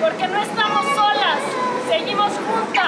porque no estamos solas, seguimos juntas.